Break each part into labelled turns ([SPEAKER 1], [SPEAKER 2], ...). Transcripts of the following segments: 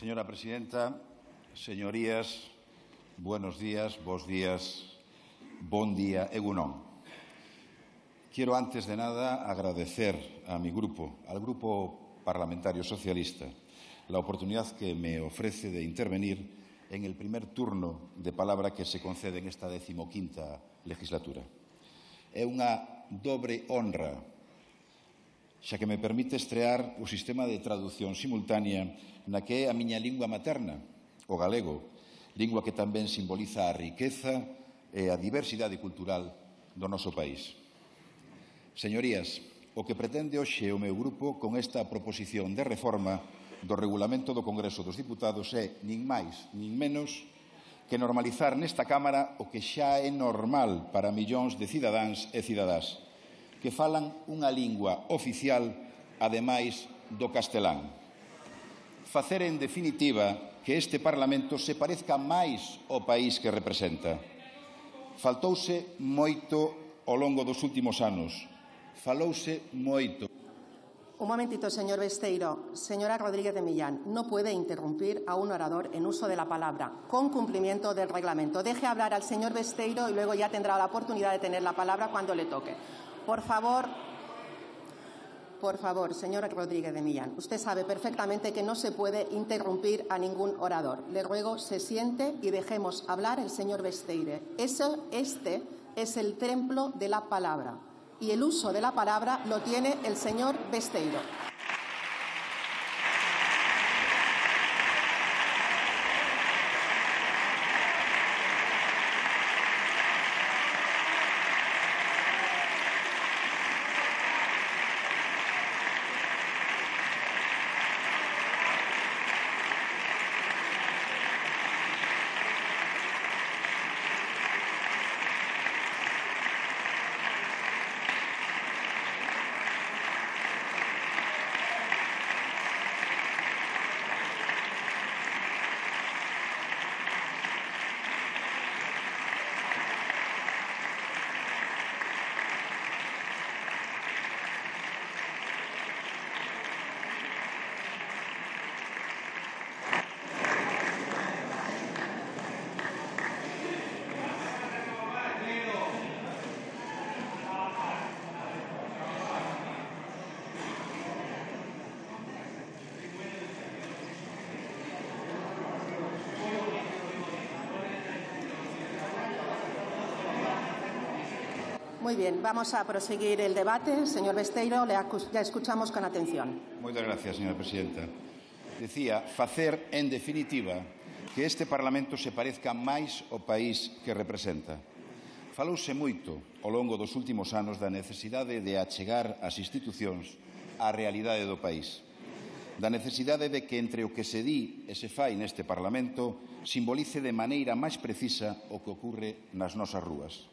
[SPEAKER 1] Señora presidenta, señorías, buenos días, vos días, bon día, egunon. Quiero antes de nada agradecer a mi grupo, al Grupo Parlamentario Socialista, la oportunidad que me ofrece de intervenir en el primer turno de palabra que se concede en esta decimoquinta legislatura. É unha dobre honra xa que me permite estrear o sistema de traducción simultánea na que é a miña lingua materna, o galego, lingua que tamén simboliza a riqueza e a diversidade cultural do noso país. Señorías, o que pretende hoxe o meu grupo con esta proposición de reforma do Regulamento do Congreso dos Diputados é, nin máis, nin menos, que normalizar nesta Cámara o que xa é normal para millóns de cidadáns e cidadás, que falan unha lingua oficial ademais do castelán. Facer, en definitiva, que este Parlamento se parezca máis ao país que representa. Faltouse moito ao longo dos últimos anos. Falouse moito.
[SPEAKER 2] Un momentito, señor Besteiro. Señora Rodríguez de Millán, no puede interrumpir a un orador en uso de la palabra, con cumplimiento del reglamento. Deje hablar al señor Besteiro y luego ya tendrá la oportunidad de tener la palabra cuando le toque. Por favor, por favor, señora Rodríguez de Millán, usted sabe perfectamente que no se puede interrumpir a ningún orador. Le ruego se siente y dejemos hablar el señor Besteire. Eso, este es el templo de la palabra y el uso de la palabra lo tiene el señor Besteiro. Muy bien, vamos a proseguir el debate. Señor Besteiro, le ya escuchamos con atención.
[SPEAKER 1] Moitas gracias, señora presidenta. Decía, facer, en definitiva, que este Parlamento se parezca máis ao país que representa. Falouse moito ao longo dos últimos anos da necesidade de achegar as institucións á realidade do país da necesidade de que entre o que se di e se fai neste Parlamento simbolice de maneira máis precisa o que ocurre nas nosas rúas.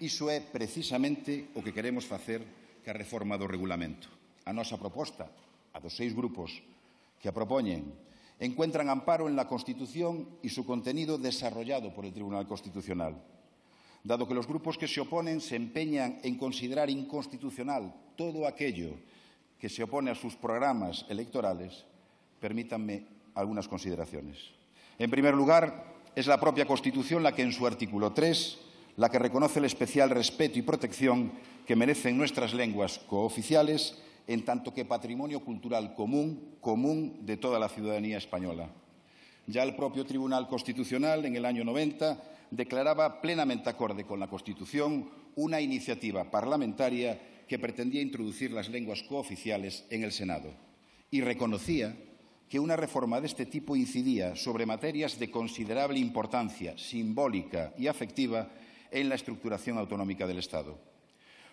[SPEAKER 1] Iso é precisamente o que queremos facer que a reforma do regulamento. A nosa proposta, a dos seis grupos que a propoñen, encuentran amparo en la Constitución y su contenido desarrollado por el Tribunal Constitucional. Dado que los grupos que se oponen se empeñan en considerar inconstitucional todo aquello que se opone a sus programas electorales, permítanme algunas consideraciones. En primer lugar, es la propia Constitución la que en su artículo 3 la que reconoce el especial respeto y protección que merecen nuestras lenguas cooficiales, en tanto que patrimonio cultural común, común de toda la ciudadanía española. Ya el propio Tribunal Constitucional, en el año 90, declaraba plenamente acorde con la Constitución una iniciativa parlamentaria que pretendía introducir las lenguas cooficiales en el Senado y reconocía que una reforma de este tipo incidía sobre materias de considerable importancia simbólica y afectiva en la estructuración autonómica del Estado.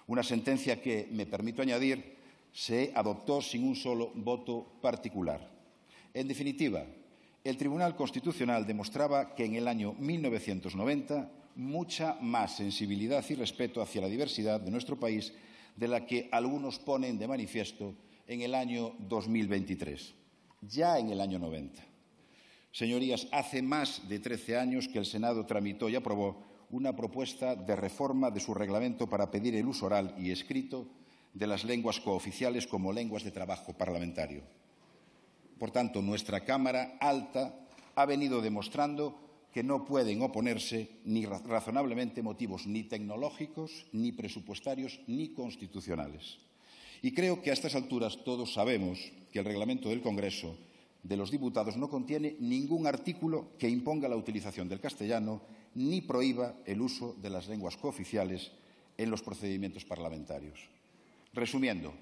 [SPEAKER 1] Una sentencia que, me permito añadir, se adoptó sin un solo voto particular. En definitiva, el Tribunal Constitucional demostraba que en el año 1990 mucha más sensibilidad y respeto hacia la diversidad de nuestro país de la que algunos ponen de manifiesto en el año 2023, ya en el año 90. Señorías, hace más de 13 años que el Senado tramitó y aprobó una propuesta de reforma de su reglamento para pedir el uso oral y escrito de las lenguas cooficiales como lenguas de trabajo parlamentario. Por tanto, nuestra Cámara Alta ha venido demostrando que no pueden oponerse ni razonablemente motivos ni tecnológicos, ni presupuestarios, ni constitucionales. Y creo que a estas alturas todos sabemos que el reglamento del Congreso de los Diputados no contiene ningún artículo que imponga la utilización del castellano ni prohíba el uso de las lenguas cooficiales en los procedimientos parlamentarios. Resumiendo,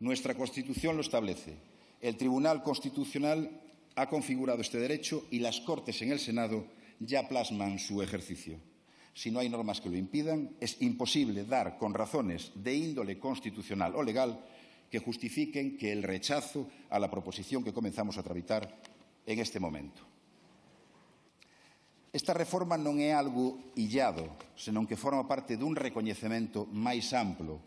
[SPEAKER 1] nuestra Constitución lo establece. El Tribunal Constitucional ha configurado este derecho y las Cortes en el Senado ya plasman su ejercicio. Si no hay normas que lo impidan, es imposible dar con razones de índole constitucional o legal que justifiquen que el rechazo a la proposición que comenzamos a tramitar en este momento. Esta reforma non é algo illado, senón que forma parte dun recoñecemento máis amplo,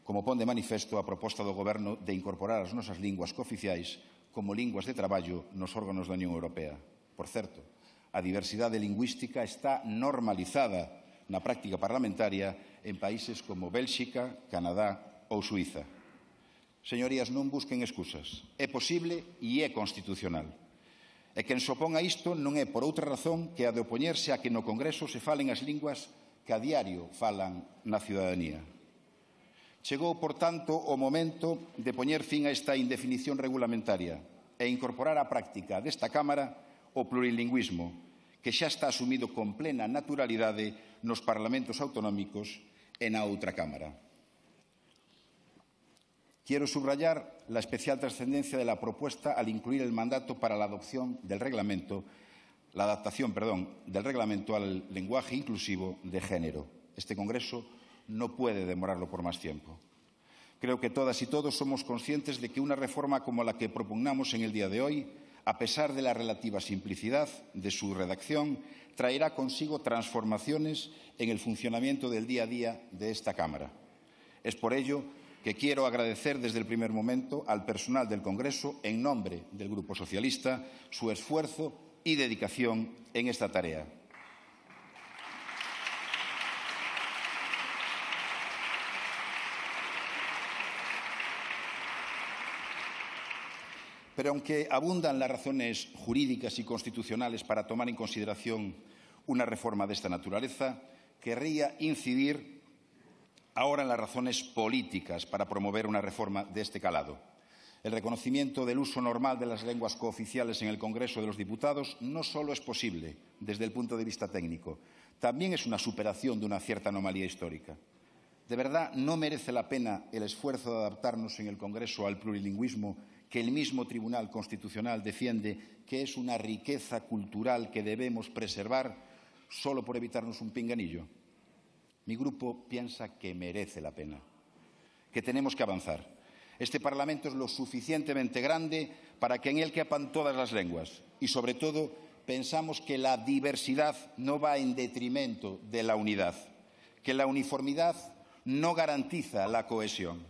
[SPEAKER 1] como pon de manifesto a proposta do Goberno de incorporar as nosas linguas cooficiais como linguas de traballo nos órganos da Unión Europea. Por certo, a diversidade lingüística está normalizada na práctica parlamentaria en países como Bélxica, Canadá ou Suiza. Señorías, non busquen excusas. É posible e é constitucional. E quen se opón a isto non é por outra razón que a de opoñerse a que no Congreso se falen as linguas que a diario falan na ciudadanía. Chegou, por tanto, o momento de poñer fin a esta indefinición regulamentaria e incorporar á práctica desta Cámara o plurilingüismo, que xa está asumido con plena naturalidade nos parlamentos autonómicos e na outra Cámara. Quiero subrayar la especial trascendencia de la propuesta al incluir el mandato para la adopción del reglamento, la adaptación, perdón, del reglamento al lenguaje inclusivo de género. Este Congreso no puede demorarlo por más tiempo. Creo que todas y todos somos conscientes de que una reforma como la que propugnamos en el día de hoy, a pesar de la relativa simplicidad de su redacción, traerá consigo transformaciones en el funcionamiento del día a día de esta Cámara. Es por ello que quiero agradecer desde el primer momento al personal del Congreso, en nombre del Grupo Socialista, su esfuerzo y dedicación en esta tarea. Pero aunque abundan las razones jurídicas y constitucionales para tomar en consideración una reforma de esta naturaleza, querría incidir ahora en las razones políticas para promover una reforma de este calado. El reconocimiento del uso normal de las lenguas cooficiales en el Congreso de los Diputados no solo es posible desde el punto de vista técnico, también es una superación de una cierta anomalía histórica. ¿De verdad no merece la pena el esfuerzo de adaptarnos en el Congreso al plurilingüismo que el mismo Tribunal Constitucional defiende que es una riqueza cultural que debemos preservar solo por evitarnos un pinganillo? Mi grupo piensa que merece la pena, que tenemos que avanzar. Este Parlamento es lo suficientemente grande para que en él quepan todas las lenguas y, sobre todo, pensamos que la diversidad no va en detrimento de la unidad, que la uniformidad no garantiza la cohesión.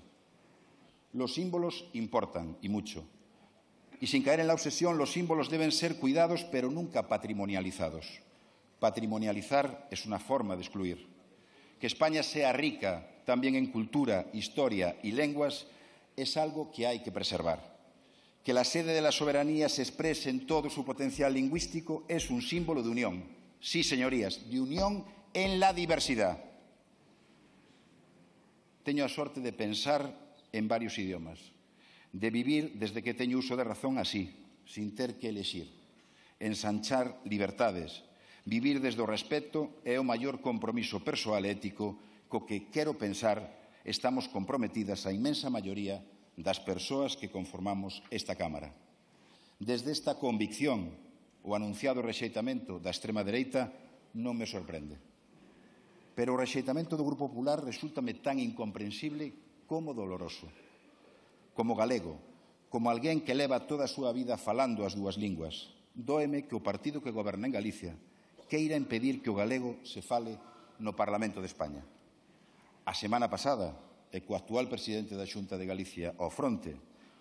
[SPEAKER 1] Los símbolos importan y mucho. Y sin caer en la obsesión, los símbolos deben ser cuidados pero nunca patrimonializados. Patrimonializar es una forma de excluir. Que España sea rica también en cultura, historia y lenguas es algo que hay que preservar. Que la sede de la soberanía se exprese en todo su potencial lingüístico es un símbolo de unión. Sí, señorías, de unión en la diversidad. Teño a sorte de pensar en varios idiomas, de vivir desde que teño uso de razón así, sin ter que elexir, ensanchar libertades, Vivir desde o respeto é o maior compromiso persoal ético co que quero pensar estamos comprometidas a inmensa maioría das persoas que conformamos esta Cámara. Desde esta convicción, o anunciado rexeitamento da extrema dereita non me sorprende. Pero o rexeitamento do Grupo Popular resultame tan incomprensible como doloroso. Como galego, como alguén que leva toda a súa vida falando as dúas linguas. doeme que o partido que goberna en Galicia queira impedir que o galego se fale no Parlamento de España. A semana pasada, e co actual presidente da Xunta de Galicia ao fronte,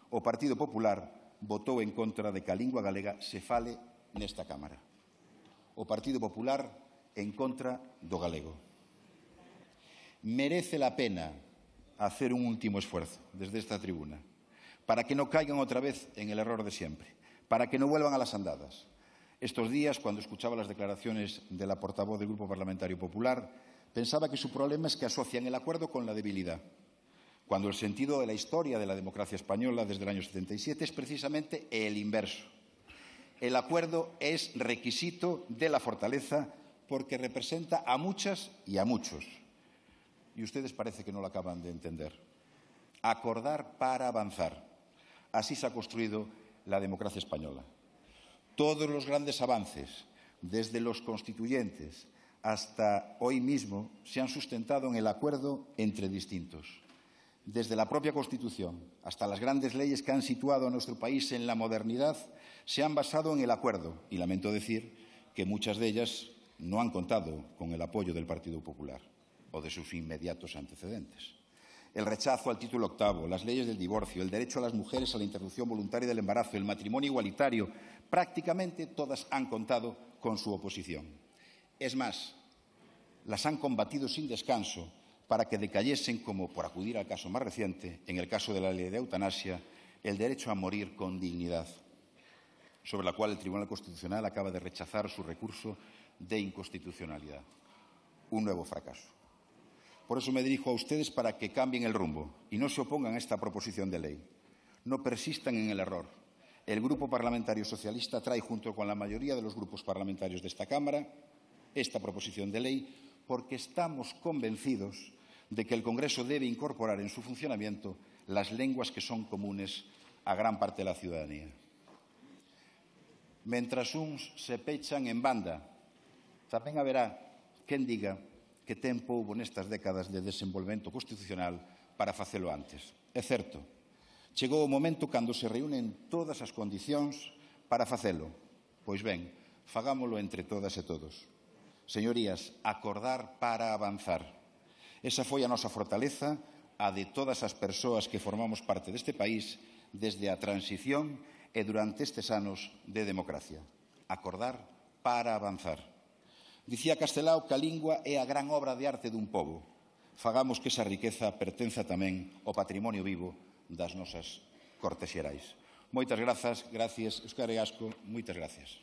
[SPEAKER 1] o Partido Popular votou en contra de que a lingua galega se fale nesta Cámara. O Partido Popular en contra do galego. Merece la pena hacer un último esfuerzo desde esta tribuna para que no caigan otra vez en el error de siempre, para que no vuelvan a las andadas, Estos días, cuando escuchaba las declaraciones de la portavoz del Grupo Parlamentario Popular, pensaba que su problema es que asocian el acuerdo con la debilidad, cuando el sentido de la historia de la democracia española desde el año 77 es precisamente el inverso. El acuerdo es requisito de la fortaleza porque representa a muchas y a muchos. Y ustedes parece que no lo acaban de entender. Acordar para avanzar. Así se ha construido la democracia española. Todos los grandes avances, desde los constituyentes hasta hoy mismo, se han sustentado en el acuerdo entre distintos. Desde la propia Constitución hasta las grandes leyes que han situado a nuestro país en la modernidad, se han basado en el acuerdo y lamento decir que muchas de ellas no han contado con el apoyo del Partido Popular o de sus inmediatos antecedentes el rechazo al título octavo, las leyes del divorcio, el derecho a las mujeres a la interrupción voluntaria del embarazo, el matrimonio igualitario, prácticamente todas han contado con su oposición. Es más, las han combatido sin descanso para que decayesen, como por acudir al caso más reciente, en el caso de la ley de eutanasia, el derecho a morir con dignidad, sobre la cual el Tribunal Constitucional acaba de rechazar su recurso de inconstitucionalidad. Un nuevo fracaso. Por eso me dirijo a ustedes para que cambien el rumbo y no se opongan a esta proposición de ley. No persistan en el error. El Grupo Parlamentario Socialista trae, junto con la mayoría de los grupos parlamentarios de esta Cámara, esta proposición de ley porque estamos convencidos de que el Congreso debe incorporar en su funcionamiento las lenguas que son comunes a gran parte de la ciudadanía. Mientras uns se pechan en banda, tamén haberá quen diga que tempo houve nestas décadas de desenvolvemento constitucional para facelo antes. É certo, chegou o momento cando se reúnen todas as condicións para facelo. Pois ben, fagámolo entre todas e todos. Señorías, acordar para avanzar. Esa foi a nosa fortaleza, a de todas as persoas que formamos parte deste país desde a transición e durante estes anos de democracia. Acordar para avanzar. Dicía Castelao que a lingua é a gran obra de arte dun pobo. Fagamos que esa riqueza pertenza tamén ao patrimonio vivo das nosas Cortes Xerais. Moitas grazas, gracias, Euskar Gasco, moitas gracias.